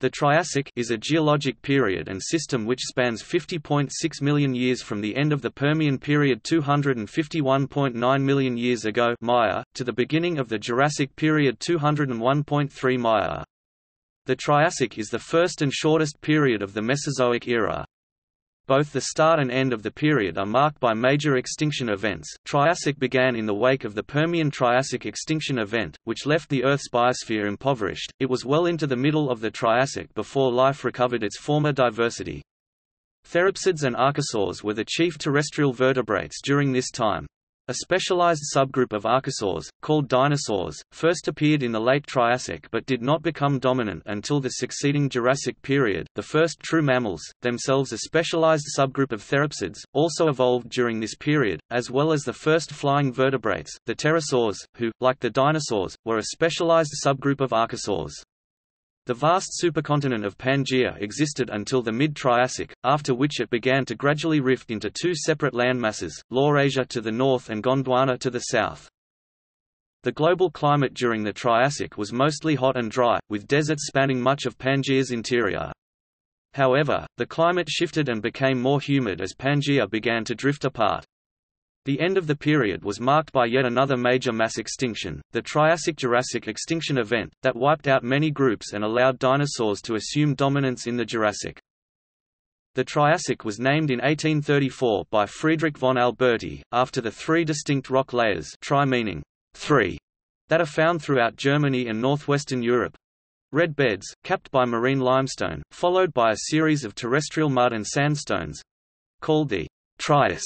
The Triassic is a geologic period and system which spans 50.6 million years from the end of the Permian period 251.9 million years ago Mya, to the beginning of the Jurassic period 201.3 Mya. The Triassic is the first and shortest period of the Mesozoic era. Both the start and end of the period are marked by major extinction events. Triassic began in the wake of the Permian-Triassic extinction event, which left the Earth's biosphere impoverished. It was well into the middle of the Triassic before life recovered its former diversity. Therapsids and archosaurs were the chief terrestrial vertebrates during this time. A specialized subgroup of archosaurs, called dinosaurs, first appeared in the late Triassic but did not become dominant until the succeeding Jurassic period. The first true mammals, themselves a specialized subgroup of therapsids, also evolved during this period, as well as the first flying vertebrates, the pterosaurs, who, like the dinosaurs, were a specialized subgroup of archosaurs. The vast supercontinent of Pangaea existed until the mid-Triassic, after which it began to gradually rift into two separate landmasses, Laurasia to the north and Gondwana to the south. The global climate during the Triassic was mostly hot and dry, with deserts spanning much of Pangaea's interior. However, the climate shifted and became more humid as Pangaea began to drift apart. The end of the period was marked by yet another major mass extinction, the Triassic-Jurassic extinction event, that wiped out many groups and allowed dinosaurs to assume dominance in the Jurassic. The Triassic was named in 1834 by Friedrich von Alberti, after the three distinct rock layers tri meaning three, that are found throughout Germany and northwestern Europe. Red beds, capped by marine limestone, followed by a series of terrestrial mud and sandstones—called the Trias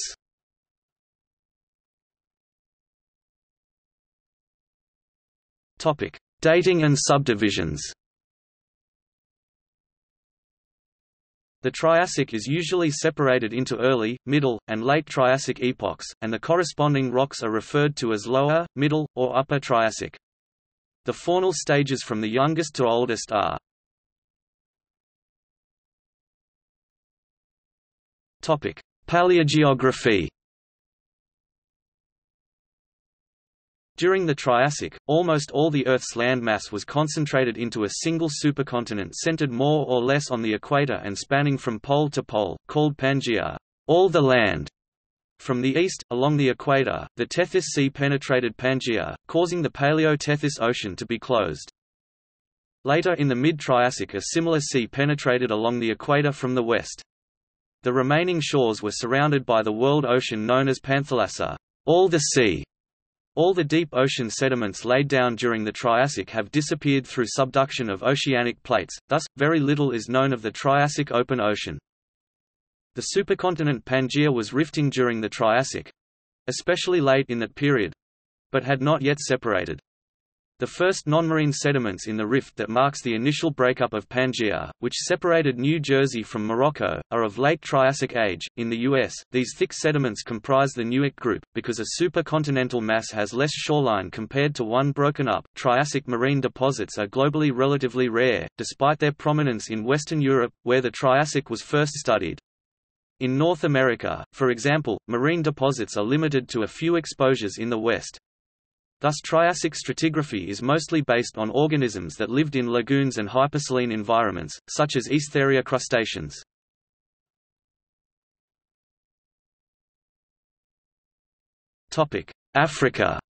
Topic: Dating and subdivisions. The Triassic is usually separated into early, middle, and late Triassic epochs, and the corresponding rocks are referred to as lower, middle, or upper Triassic. The faunal stages from the youngest to oldest are Paleogeography During the Triassic, almost all the Earth's landmass was concentrated into a single supercontinent centered more or less on the equator and spanning from pole to pole, called Pangaea, all the land. From the east, along the equator, the Tethys Sea penetrated Pangaea, causing the Paleo-Tethys Ocean to be closed. Later in the mid-Triassic a similar sea penetrated along the equator from the west. The remaining shores were surrounded by the world ocean known as Panthalassa, all the sea, all the deep ocean sediments laid down during the Triassic have disappeared through subduction of oceanic plates, thus, very little is known of the Triassic open ocean. The supercontinent Pangaea was rifting during the Triassic—especially late in that period—but had not yet separated. The first non-marine sediments in the rift that marks the initial breakup of Pangaea, which separated New Jersey from Morocco, are of late Triassic age. In the U.S., these thick sediments comprise the Newark group, because a supercontinental mass has less shoreline compared to one broken up. Triassic marine deposits are globally relatively rare, despite their prominence in Western Europe, where the Triassic was first studied. In North America, for example, marine deposits are limited to a few exposures in the West, Thus Triassic stratigraphy is mostly based on organisms that lived in lagoons and hypersaline environments, such as Estheria crustaceans. Africa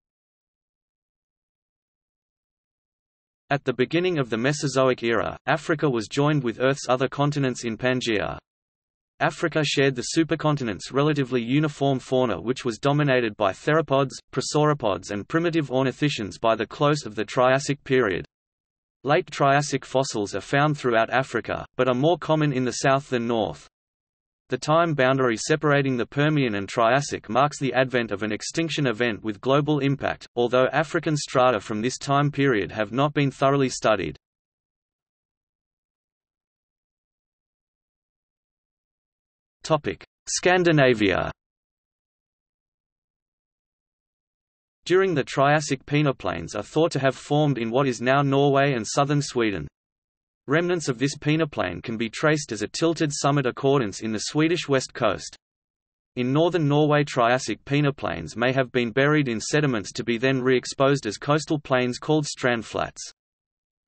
At the beginning of the Mesozoic era, Africa was joined with Earth's other continents in Pangaea. Africa shared the supercontinent's relatively uniform fauna which was dominated by theropods, prosauropods and primitive ornithischians by the close of the Triassic period. Late Triassic fossils are found throughout Africa, but are more common in the south than north. The time boundary separating the Permian and Triassic marks the advent of an extinction event with global impact, although African strata from this time period have not been thoroughly studied. Scandinavia During the Triassic peneplains are thought to have formed in what is now Norway and southern Sweden. Remnants of this peneplain can be traced as a tilted summit accordance in the Swedish west coast. In northern Norway Triassic peneplains may have been buried in sediments to be then re-exposed as coastal plains called strandflats.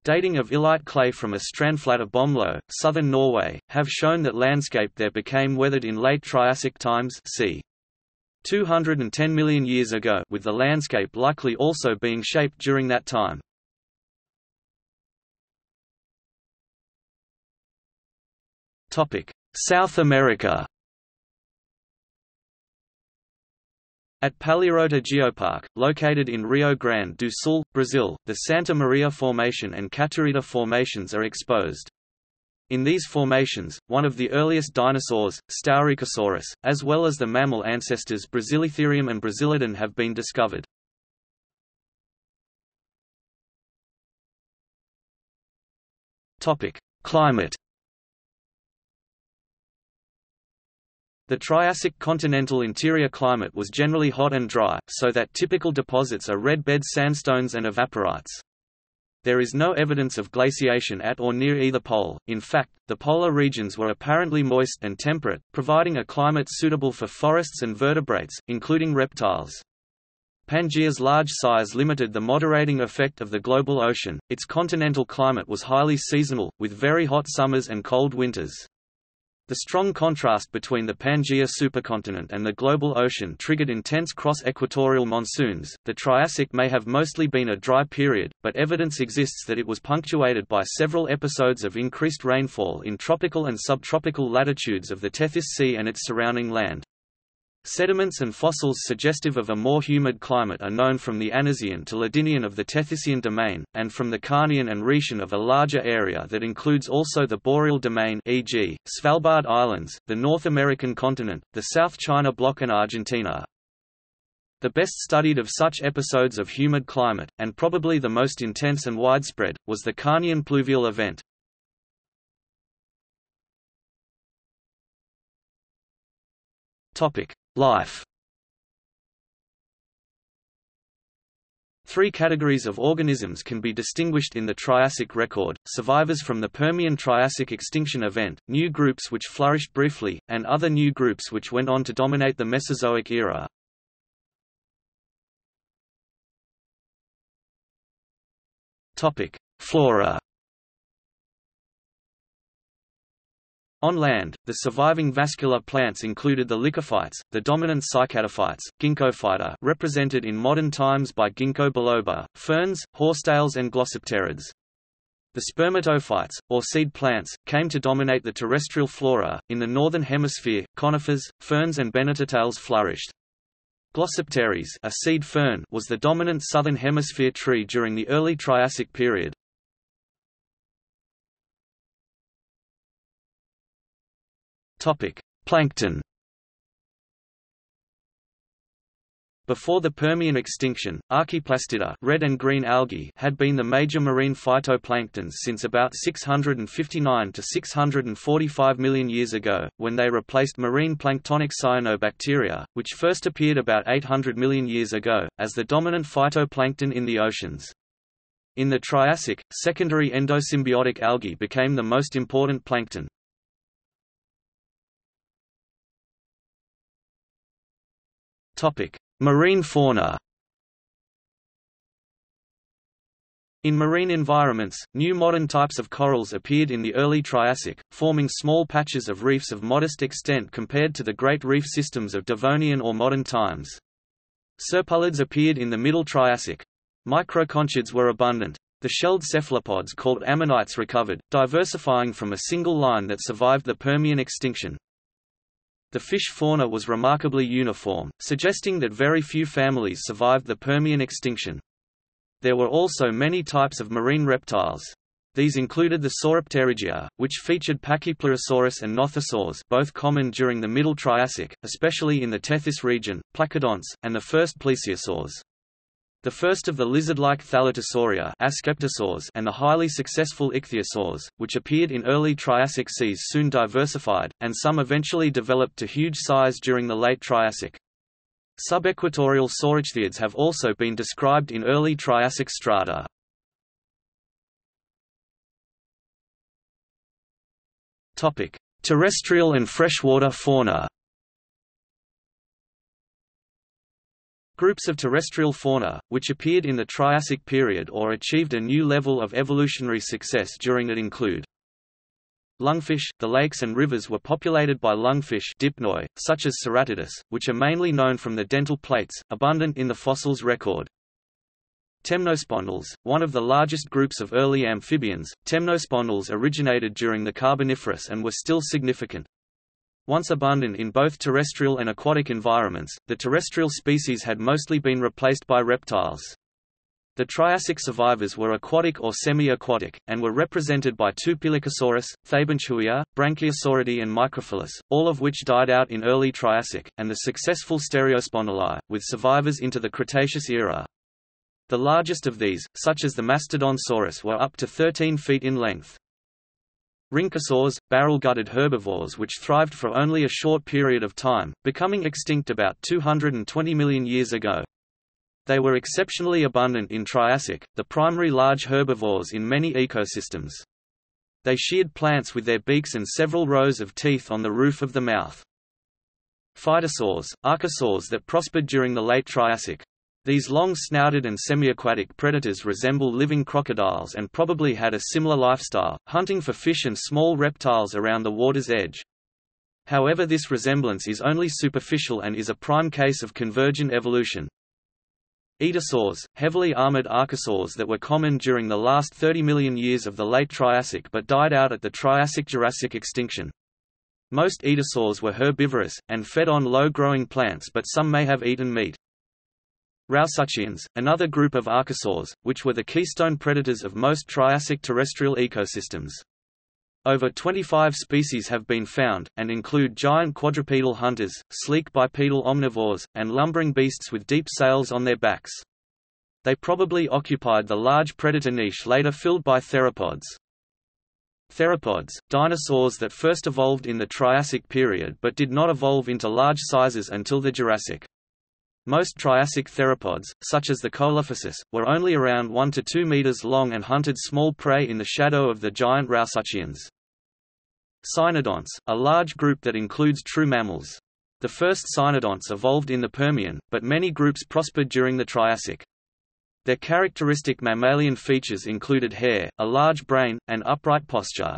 Dating of illite clay from a strandflat of Bømlo, southern Norway, have shown that landscape there became weathered in late Triassic times c. 210 million years ago with the landscape likely also being shaped during that time. South America At Paleorrota Geopark, located in Rio Grande do Sul, Brazil, the Santa Maria Formation and Caturita formations are exposed. In these formations, one of the earliest dinosaurs, Staurikosaurus, as well as the mammal ancestors Brasilitherium and Brasilodon have been discovered. Climate The Triassic continental interior climate was generally hot and dry, so that typical deposits are red bed sandstones and evaporites. There is no evidence of glaciation at or near either pole, in fact, the polar regions were apparently moist and temperate, providing a climate suitable for forests and vertebrates, including reptiles. Pangaea's large size limited the moderating effect of the global ocean, its continental climate was highly seasonal, with very hot summers and cold winters. The strong contrast between the Pangaea supercontinent and the global ocean triggered intense cross-equatorial monsoons. The Triassic may have mostly been a dry period, but evidence exists that it was punctuated by several episodes of increased rainfall in tropical and subtropical latitudes of the Tethys Sea and its surrounding land. Sediments and fossils suggestive of a more humid climate are known from the Anisian to Ladinian of the Tethys domain, and from the Carnian and Rhaetian of a larger area that includes also the Boreal domain e.g., Svalbard Islands, the North American continent, the South China Block and Argentina. The best studied of such episodes of humid climate, and probably the most intense and widespread, was the Carnian pluvial event. Topic: Life Three categories of organisms can be distinguished in the Triassic record, survivors from the Permian-Triassic extinction event, new groups which flourished briefly, and other new groups which went on to dominate the Mesozoic era. Flora On land, the surviving vascular plants included the lycophytes, the dominant cycadophytes, Ginkgophyta represented in modern times by Ginkgo biloba, ferns, horsetails and glossopterids. The spermatophytes, or seed plants, came to dominate the terrestrial flora. In the northern hemisphere, conifers, ferns and Bennettitales flourished. Glossopteris a seed fern was the dominant southern hemisphere tree during the early Triassic period. Topic: Plankton. Before the Permian extinction, Archaeplastida red and green algae had been the major marine phytoplanktons since about 659 to 645 million years ago, when they replaced marine planktonic cyanobacteria, which first appeared about 800 million years ago, as the dominant phytoplankton in the oceans. In the Triassic, secondary endosymbiotic algae became the most important plankton. Topic: Marine fauna. In marine environments, new modern types of corals appeared in the early Triassic, forming small patches of reefs of modest extent compared to the great reef systems of Devonian or modern times. Serpulids appeared in the Middle Triassic. Microconchids were abundant. The shelled cephalopods called ammonites recovered, diversifying from a single line that survived the Permian extinction. The fish fauna was remarkably uniform, suggesting that very few families survived the Permian extinction. There were also many types of marine reptiles. These included the Sauropterygia, which featured Pachypleurosaurus and Nothosaurs both common during the Middle Triassic, especially in the Tethys region, Placodonts, and the first plesiosaurs. The first of the lizard-like Thalattosauria and the highly successful ichthyosaurs, which appeared in early Triassic seas soon diversified, and some eventually developed to huge size during the late Triassic. Subequatorial saurichthyids have also been described in early Triassic strata. Terrestrial and freshwater fauna Groups of terrestrial fauna, which appeared in the Triassic period or achieved a new level of evolutionary success during it include Lungfish – The lakes and rivers were populated by lungfish dipnoi, such as Ceratodus, which are mainly known from the dental plates, abundant in the fossils record. Temnospondyls one of the largest groups of early amphibians, temnospondyls originated during the Carboniferous and were still significant. Once abundant in both terrestrial and aquatic environments, the terrestrial species had mostly been replaced by reptiles. The Triassic survivors were aquatic or semi-aquatic, and were represented by Tupilakosaurus, Thabanchuia, Branchiosauridae and Micropholis, all of which died out in early Triassic, and the successful Stereospondyli, with survivors into the Cretaceous era. The largest of these, such as the Mastodonsaurus were up to 13 feet in length. Rhynchosaurs, barrel-gutted herbivores which thrived for only a short period of time, becoming extinct about 220 million years ago. They were exceptionally abundant in Triassic, the primary large herbivores in many ecosystems. They sheared plants with their beaks and several rows of teeth on the roof of the mouth. Phytosaurs, archosaurs that prospered during the late Triassic. These long-snouted and semi-aquatic predators resemble living crocodiles and probably had a similar lifestyle, hunting for fish and small reptiles around the water's edge. However this resemblance is only superficial and is a prime case of convergent evolution. Aetosaurs, heavily armored archosaurs that were common during the last 30 million years of the late Triassic but died out at the Triassic-Jurassic extinction. Most aetosaurs were herbivorous, and fed on low-growing plants but some may have eaten meat. Rauisuchians, another group of archosaurs, which were the keystone predators of most Triassic terrestrial ecosystems. Over 25 species have been found, and include giant quadrupedal hunters, sleek bipedal omnivores, and lumbering beasts with deep sails on their backs. They probably occupied the large predator niche later filled by theropods. Theropods, dinosaurs that first evolved in the Triassic period but did not evolve into large sizes until the Jurassic. Most Triassic theropods, such as the Coelophysis, were only around 1 to 2 meters long and hunted small prey in the shadow of the giant Rauisuchians. Cynodonts, a large group that includes true mammals. The first cynodonts evolved in the Permian, but many groups prospered during the Triassic. Their characteristic mammalian features included hair, a large brain, and upright posture.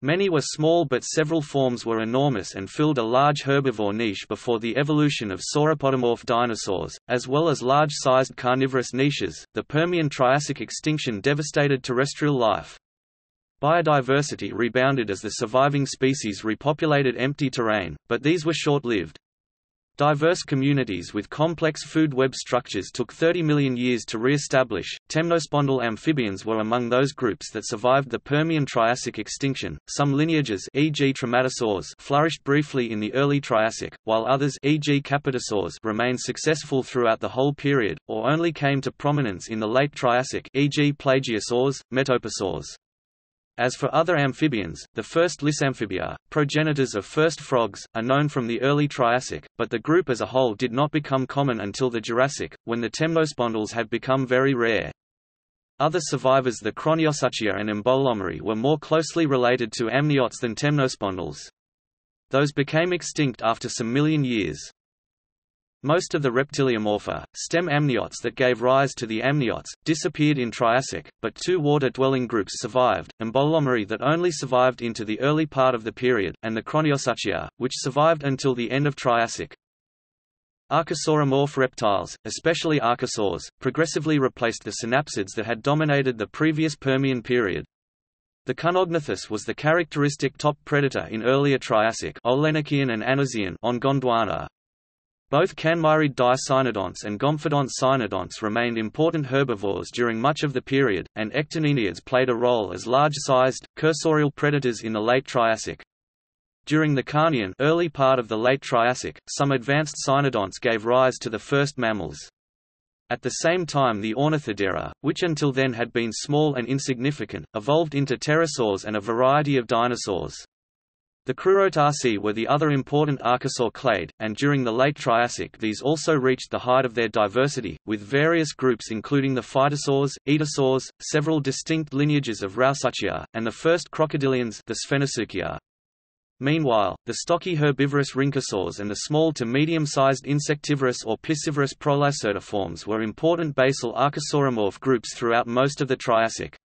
Many were small but several forms were enormous and filled a large herbivore niche before the evolution of sauropodomorph dinosaurs, as well as large-sized carnivorous niches. The Permian Triassic extinction devastated terrestrial life. Biodiversity rebounded as the surviving species repopulated empty terrain, but these were short-lived. Diverse communities with complex food web structures took 30 million years to re-establish. Temnospondyl amphibians were among those groups that survived the Permian Triassic extinction. Some lineages, e.g. Trematosaurs, flourished briefly in the early Triassic, while others, e.g. Capitosaurs, remained successful throughout the whole period, or only came to prominence in the late Triassic, e.g. Plagiosaurs, Metoposaurs. As for other amphibians, the first Lissamphibia, progenitors of first frogs, are known from the early Triassic, but the group as a whole did not become common until the Jurassic, when the temnospondyls had become very rare. Other survivors the Chroniosuchia and Embolomeri were more closely related to amniotes than temnospondyls. Those became extinct after some million years. Most of the reptiliomorpha, stem amniotes that gave rise to the amniotes, disappeared in Triassic, but two water-dwelling groups survived, Embolomeri that only survived into the early part of the period, and the Chroniosuchia, which survived until the end of Triassic. Archosauromorph reptiles, especially archosaurs, progressively replaced the synapsids that had dominated the previous Permian period. The Cynognathus was the characteristic top predator in earlier Triassic and Anisian on Gondwana, both kannemeyeriid dicynodonts and gomphodont cynodonts remained important herbivores during much of the period, and ecteniniids played a role as large-sized, cursorial predators in the late Triassic. During the Carnian early part of the late Triassic, some advanced cynodonts gave rise to the first mammals. At the same time the Ornithodira, which until then had been small and insignificant, evolved into pterosaurs and a variety of dinosaurs. The Crurotarsi were the other important archosaur clade, and during the late Triassic these also reached the height of their diversity, with various groups including the phytosaurs, aetosaurs, several distinct lineages of Rauisuchia, and the first crocodilians the Sphenosuchia. Meanwhile, the stocky herbivorous rhynchosaurs and the small to medium-sized insectivorous or piscivorous prolacertiforms were important basal archosauromorph groups throughout most of the Triassic.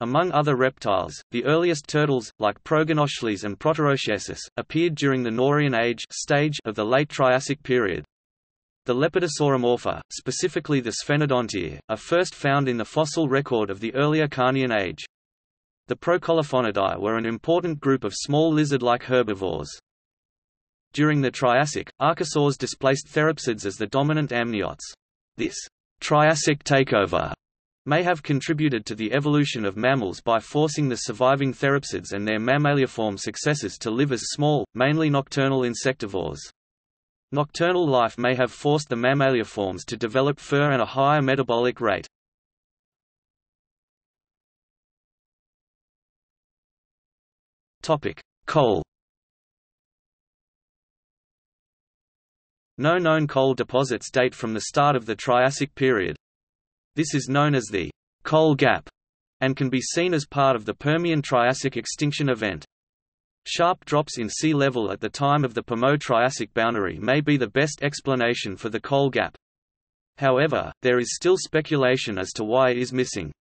Among other reptiles, the earliest turtles, like Proganochelys and Proterochersis, appeared during the Norian age stage of the late Triassic period. The Lepidosauromorpha, specifically the Sphenodontia, are first found in the fossil record of the earlier Carnian age. The Procolophonidae were an important group of small lizard-like herbivores. During the Triassic, archosaurs displaced therapsids as the dominant amniotes. This Triassic takeover may have contributed to the evolution of mammals by forcing the surviving therapsids and their mammaliform successors to live as small, mainly nocturnal insectivores. Nocturnal life may have forced the mammaliforms to develop fur and a higher metabolic rate. Coal No known coal deposits date from the start of the Triassic period, this is known as the coal gap and can be seen as part of the Permian-Triassic extinction event. Sharp drops in sea level at the time of the Permo-Triassic boundary may be the best explanation for the coal gap. However, there is still speculation as to why it is missing.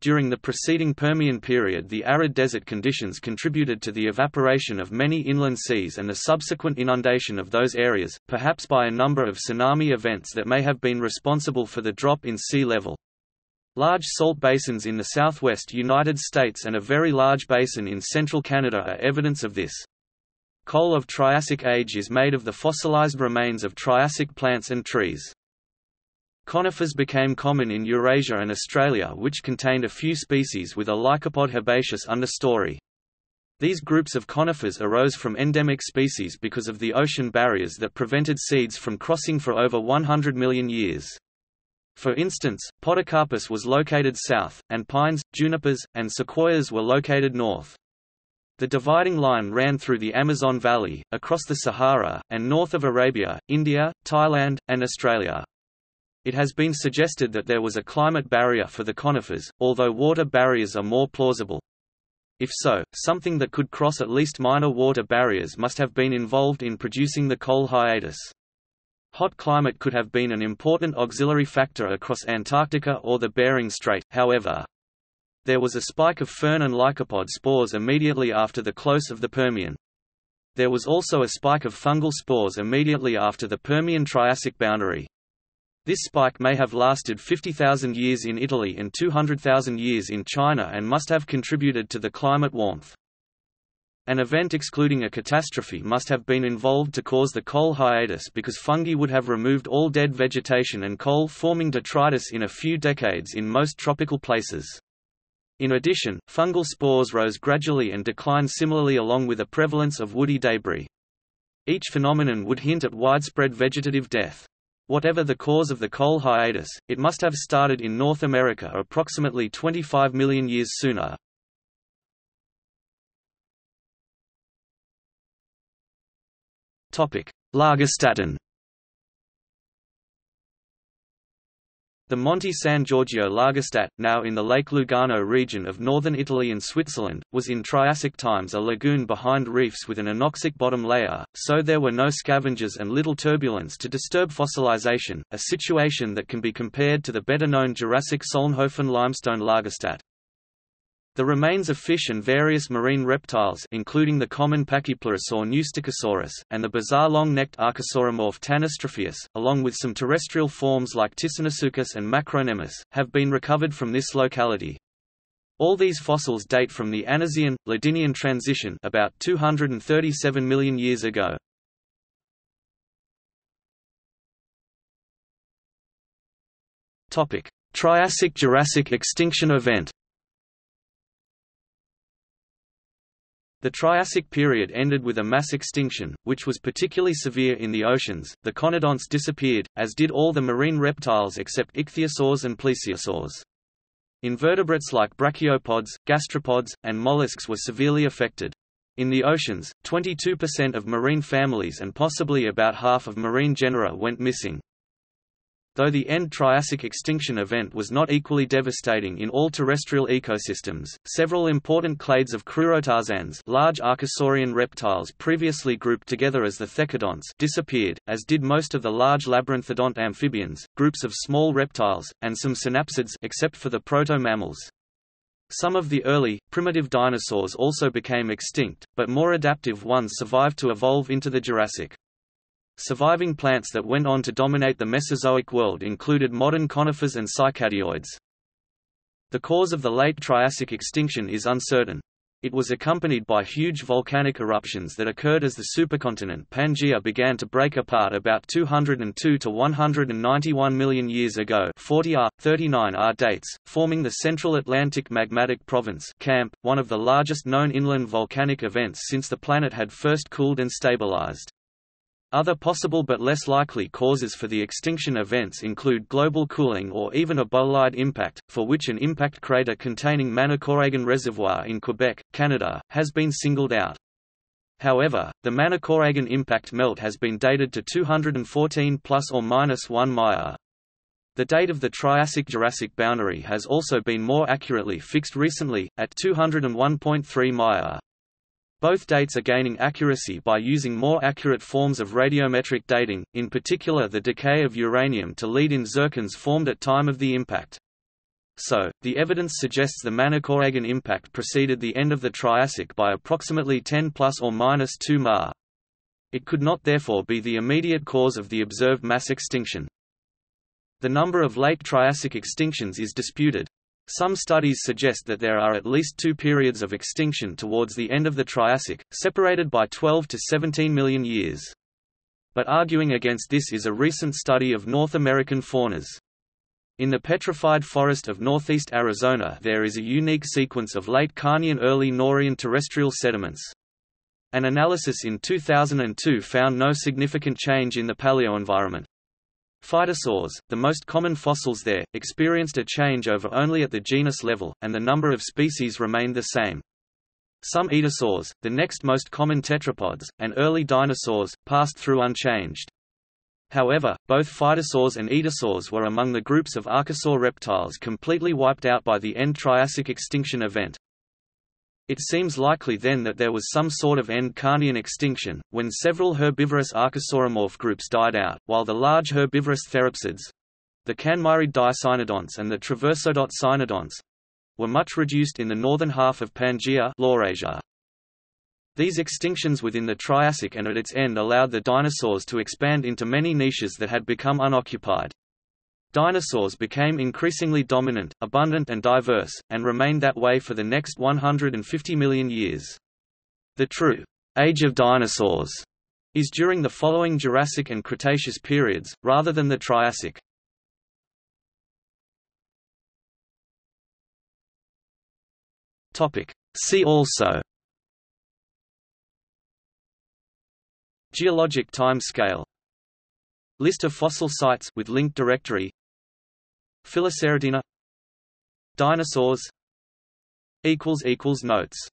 During the preceding Permian period the arid desert conditions contributed to the evaporation of many inland seas and the subsequent inundation of those areas, perhaps by a number of tsunami events that may have been responsible for the drop in sea level. Large salt basins in the southwest United States and a very large basin in central Canada are evidence of this. Coal of Triassic age is made of the fossilized remains of Triassic plants and trees. Conifers became common in Eurasia and Australia which contained a few species with a lycopod herbaceous understory. These groups of conifers arose from endemic species because of the ocean barriers that prevented seeds from crossing for over 100 million years. For instance, Podocarpus was located south, and pines, junipers, and sequoias were located north. The dividing line ran through the Amazon Valley, across the Sahara, and north of Arabia, India, Thailand, and Australia. It has been suggested that there was a climate barrier for the conifers, although water barriers are more plausible. If so, something that could cross at least minor water barriers must have been involved in producing the coal hiatus. Hot climate could have been an important auxiliary factor across Antarctica or the Bering Strait, however. There was a spike of fern and lycopod spores immediately after the close of the Permian. There was also a spike of fungal spores immediately after the Permian-Triassic boundary. This spike may have lasted 50,000 years in Italy and 200,000 years in China and must have contributed to the climate warmth. An event excluding a catastrophe must have been involved to cause the coal hiatus because fungi would have removed all dead vegetation and coal-forming detritus in a few decades in most tropical places. In addition, fungal spores rose gradually and declined similarly along with a prevalence of woody debris. Each phenomenon would hint at widespread vegetative death. Whatever the cause of the coal hiatus, it must have started in North America approximately 25 million years sooner. Lagerstätten The Monte San Giorgio Lagerstätte, now in the Lake Lugano region of northern Italy and Switzerland, was in Triassic times a lagoon behind reefs with an anoxic bottom layer, so there were no scavengers and little turbulence to disturb fossilization, a situation that can be compared to the better-known Jurassic Solnhofen limestone Lagerstätte. The remains of fish and various marine reptiles including the common Pachypleurosaur Neusticosaurus, and the bizarre long-necked archosauromorph Tanystropheus, along with some terrestrial forms like Ticinosuchus and Macrocnemus, have been recovered from this locality. All these fossils date from the Anisian, Ladinian transition about 237 million years ago. Triassic–Jurassic extinction event The Triassic period ended with a mass extinction, which was particularly severe in the oceans. The conodonts disappeared, as did all the marine reptiles except ichthyosaurs and plesiosaurs. Invertebrates like brachiopods, gastropods, and mollusks were severely affected. In the oceans, 22% of marine families and possibly about half of marine genera went missing. Though the end Triassic extinction event was not equally devastating in all terrestrial ecosystems, several important clades of crurotarsans large archosaurian reptiles previously grouped together as the thecodonts disappeared, as did most of the large labyrinthodont amphibians, groups of small reptiles, and some synapsids except for the proto-mammals. Some of the early, primitive dinosaurs also became extinct, but more adaptive ones survived to evolve into the Jurassic. Surviving plants that went on to dominate the Mesozoic world included modern conifers and cycadeoids. The cause of the late Triassic extinction is uncertain. It was accompanied by huge volcanic eruptions that occurred as the supercontinent Pangaea began to break apart about 202 to 191 million years ago 40 R, 39 R dates, forming the Central Atlantic Magmatic Province CAMP, one of the largest known inland volcanic events since the planet had first cooled and stabilized. Other possible but less likely causes for the extinction events include global cooling or even a bolide impact, for which an impact crater containing Manicouagan Reservoir in Quebec, Canada, has been singled out. However, the Manicouagan impact melt has been dated to 214 plus or minus 1 Mya. The date of the Triassic-Jurassic boundary has also been more accurately fixed recently, at 201.3 Mya. Both dates are gaining accuracy by using more accurate forms of radiometric dating, in particular the decay of uranium to lead in zircons formed at time of the impact. So, the evidence suggests the Manicouagan impact preceded the end of the Triassic by approximately 10 plus or minus 2 Ma. It could not therefore be the immediate cause of the observed mass extinction. The number of late Triassic extinctions is disputed. Some studies suggest that there are at least two periods of extinction towards the end of the Triassic, separated by 12 to 17 million years. But arguing against this is a recent study of North American faunas. In the petrified forest of northeast Arizona there is a unique sequence of late Carnian early Norian terrestrial sediments. An analysis in 2002 found no significant change in the paleoenvironment. Phytosaurs, the most common fossils there, experienced a changeover only at the genus level, and the number of species remained the same. Some aetosaurs, the next most common tetrapods, and early dinosaurs, passed through unchanged. However, both phytosaurs and aetosaurs were among the groups of archosaur reptiles completely wiped out by the end Triassic extinction event. It seems likely then that there was some sort of end Carnian extinction, when several herbivorous archosauromorph groups died out, while the large herbivorous therapsids—the Kannemeyeriid dicynodonts and the Traversodont cynodonts—were much reduced in the northern half of Pangaea Laurasia. These extinctions within the Triassic and at its end allowed the dinosaurs to expand into many niches that had become unoccupied. Dinosaurs became increasingly dominant, abundant and diverse, and remained that way for the next 150 million years. The true Age of Dinosaurs is during the following Jurassic and Cretaceous periods, rather than the Triassic. See also Geologic time scale List of fossil sites with link directory. Filiceratina Dinosaurs. Notes